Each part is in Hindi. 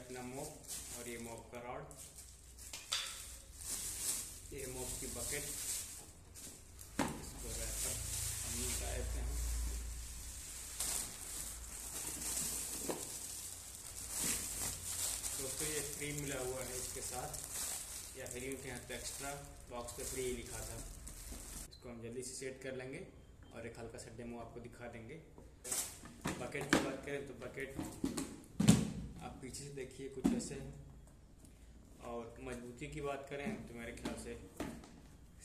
अपना मोप और ये मोप का रॉड ये मोप की बकेट इसको रैपर हम निकाल देते हैं. दोस्तों, ये फ्री मिला हुआ है इसके साथ. या फिर यूँ कहें तो एक्स्ट्रा बॉक्स पे फ्री ही लिखा था. इसको हम जल्दी से सेट कर लेंगे और एक हल्का सा डेमो आपको दिखा देंगे. बकेट की बात करें तो बकेट पीछे से देखिए, कुछ ऐसे है। और मजबूती की बात करें तो मेरे ख्याल से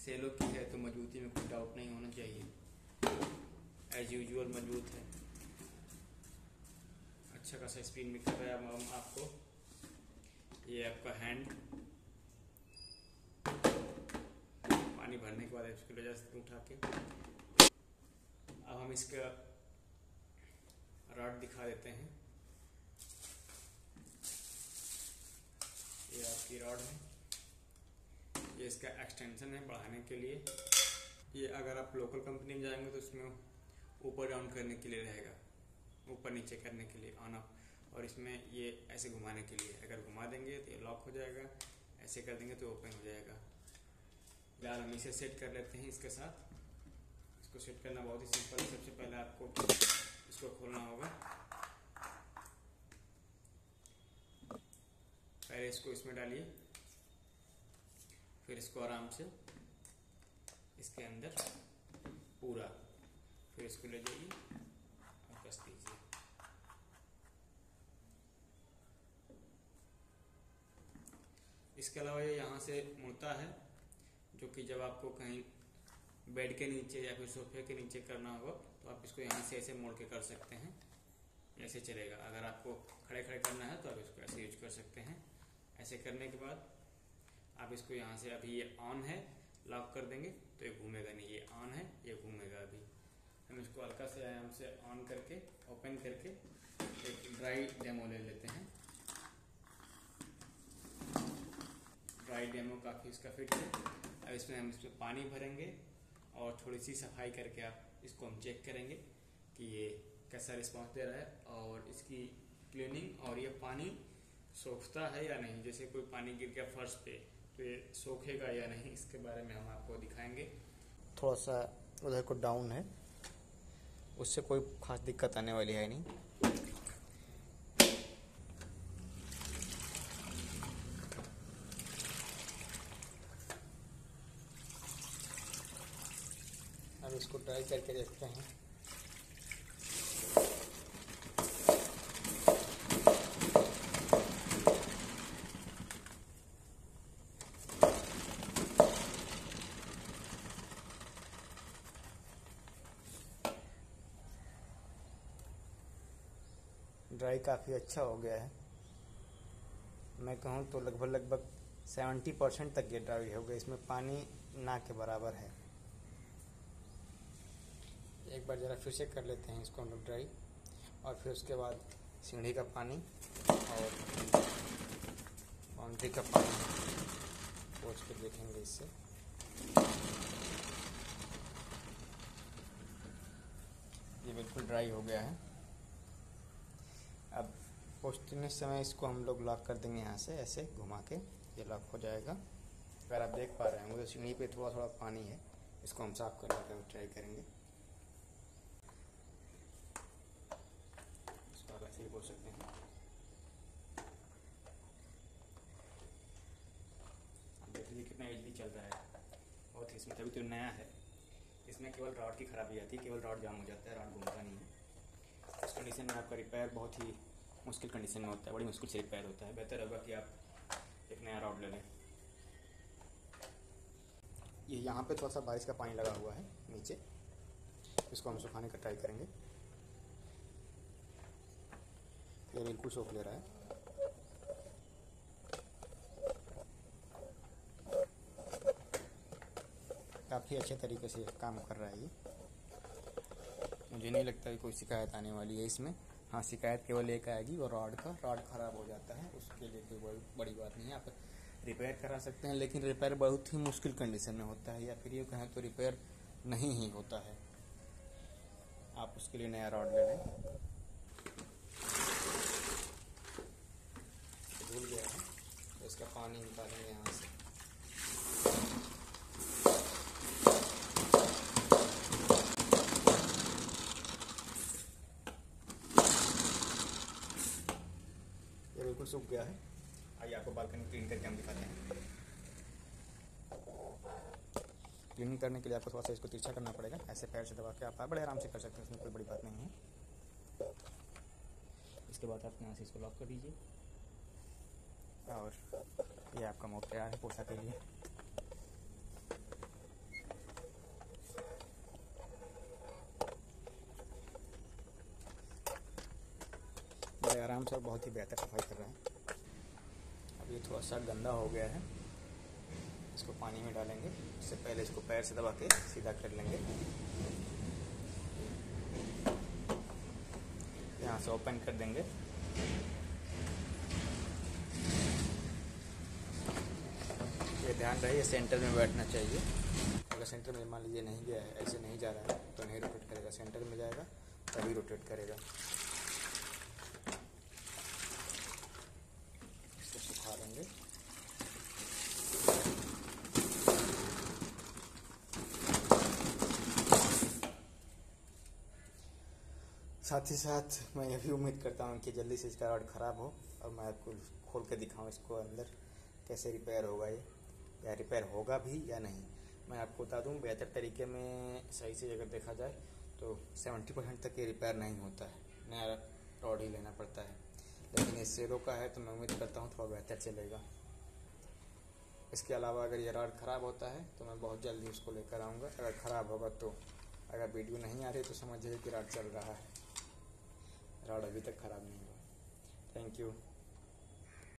सेलो की है तो मजबूती में कोई डाउट नहीं होना चाहिए। एज यूजुअल मज़बूत है। अच्छा खासा स्पिन में कर रहा है आपको। ये आपका हैंड पानी भरने के बाद इसको ले जा सकते उठा के। अब हम इसका रॉड दिखा देते हैं। ये आपकी रॉड है। ये इसका एक्सटेंशन है बढ़ाने के लिए। ये अगर आप लोकल कंपनी में जाएँगे तो इसमें ऊपर डाउन करने के लिए रहेगा। ऊपर नीचे करने के लिए ऑन ऑफ़ और इसमें ये ऐसे घुमाने के लिए। अगर घुमा देंगे तो ये लॉक हो जाएगा। ऐसे कर देंगे तो ओपन हो जाएगा। फ़िलहाल हम इसे सेट कर लेते हैं इसके साथ। इसको सेट करना बहुत ही सिंपल है। सबसे पहले आपको इसको खोलना होगा। पहले इसको इसमें डालिए। फिर इसको आराम से इसके अंदर पूरा। फिर इसको ले जाइए और कस दीजिए। इसके अलावा ये यहाँ से मुड़ता है, जो कि जब आपको कहीं बेड के नीचे या फिर सोफे के नीचे करना होगा तो आप इसको यहाँ से ऐसे मोड़ के कर सकते हैं। ऐसे चलेगा। अगर आपको खड़े खड़े करना है तो आप इसको ऐसे यूज़ कर सकते हैं। ऐसे करने के बाद आप इसको यहाँ से अभी ये ऑन है लॉक कर देंगे तो ये घूमेगा नहीं, ये ऑन है, ये घूमेगा अभी। हम इसको हल्का से आराम से ऑन करके ओपन करके एक ड्राई डेमो ले लेते हैं। ड्राई डेमो काफ़ी इसका फिट है। अब इसमें हम इसमें पानी भरेंगे और थोड़ी सी सफ़ाई करके आप इसको हम चेक करेंगे कि ये कैसा रिस्पांस दे रहा है और इसकी क्लीनिंग और ये पानी सोखता है या नहीं? जैसे कोई पानी गिर गया फर्श पे तो ये सोखेगा या नहीं, इसके बारे में हम आपको दिखाएँगे। थोड़ा सा उधर को डाउन है। उससे कोई खास दिक्कत आने वाली है नहीं। अब इसको ट्राई करके देखते हैं। ड्राई काफ़ी अच्छा हो गया है। मैं कहूँ तो लगभग लगभग सेवेंटी परसेंट तक ये ड्राई हो गया। इसमें पानी ना के बराबर है। एक बार ज़रा फिर से कर लेते हैं इसको हम लोग ड्राई, और फिर उसके बाद सीढ़ी का पानी और बाउंड्री का पानी पोछ के देखेंगे इससे। ये बिल्कुल ड्राई हो गया है। पोछने समय इसको हम लोग लॉक कर देंगे यहाँ से, ऐसे घुमा के, ये लॉक हो जाएगा। अगर आप देख पा रहे होंगे तो सीढ़ी पे थोड़ा थोड़ा पानी है, इसको हम साफ़ करने का ट्राई करेंगे। आप ऐसे ही बोल सकते हैं। देख लीजिए कितना इजली चल रहा है। बहुत ही इसमें तभी तो नया है। इसमें केवल रॉड की खराबी आती है, केवल रॉड जाम हो जाता है रॉड घूमता नहीं है। इस कंडीशन में आपका रिपेयर बहुत ही मुश्किल कंडीशन में होता है, बड़ी मुश्किल से रिपेयर होता है। बेहतर होगा कि आप एक नया रॉड ले लें। ये यहाँ पे थोड़ा सा बारिश का पानी लगा हुआ है, नीचे। इसको हम सुखाने का ट्राई करेंगे। ये बिल्कुल सोख ले रहा है। काफ़ी अच्छे तरीके से काम कर रहा है ये। मुझे नहीं लगता कि कोई शिकायत आने वाली है इसमें। हाँ शिकायत केवल एक आएगी, वो रॉड का, रॉड ख़राब हो जाता है, उसके लिए कोई बड़ी बात नहीं है, आप रिपेयर करा सकते हैं, लेकिन रिपेयर बहुत ही मुश्किल कंडीशन में होता है, या फिर ये कहें तो रिपेयर नहीं ही होता है। आप उसके लिए नया रॉड ले लें। भूल गया है इसका पानी निकालेंगे यहाँ से ये बिल्कुल सूख गया है। आइए आपको बालकनी क्लीन करके हम दिखाते हैं। क्लीनिंग करने के लिए आपको थोड़ा सा इसको तिरछा करना पड़ेगा। ऐसे पैर से दबा के आप बड़े आराम से कर सकते हैं इसमें कोई बड़ी बात नहीं है। इसके बाद आप यहाँ से इसको लॉक कर दीजिए। और ये आपका मोड तैयार है पोछा के लिए। बड़े आराम से और बहुत ही बेहतर सफ़ाई कर रहे हैं। अब ये थोड़ा सा गंदा हो गया है। इसको पानी में डालेंगे। इससे पहले इसको पैर से दबा के सीधा कर लेंगे। यहाँ से ओपन कर देंगे। ये ध्यान रहे ये सेंटर में बैठना चाहिए। अगर सेंटर में मान लीजिए नहीं गया है, ऐसे नहीं जा रहा है तो नहीं रोटेट करेगा। सेंटर में जाएगा, तभी रोटेट करेगा इसको सुखा लेंगे साथ ही साथ मैं ये भी उम्मीद करता हूँ कि जल्दी से इसका रॉड ख़राब हो और मैं आपको खोल के दिखाऊँ इसको अंदर कैसे रिपेयर होगा ये, या रिपेयर होगा भी या नहीं। मैं आपको बता दूँ, बेहतर तरीके में सही से अगर देखा जाए तो 70 परसेंट तक ये रिपेयर नहीं होता है। नया रॉड ही लेना पड़ता है। लेकिन इस सेरो का है तो मैं उम्मीद करता हूँ थोड़ा बेहतर चलेगा। इसके अलावा अगर ये रॉड ख़राब होता है तो मैं बहुत जल्दी उसको लेकर आऊँगा। अगर ख़राब होगा तो अगर वीडियो नहीं आ रही तो समझिए कि रॉड चल रहा है। रॉड अभी तक ख़राब नहीं हुआ थैंक यू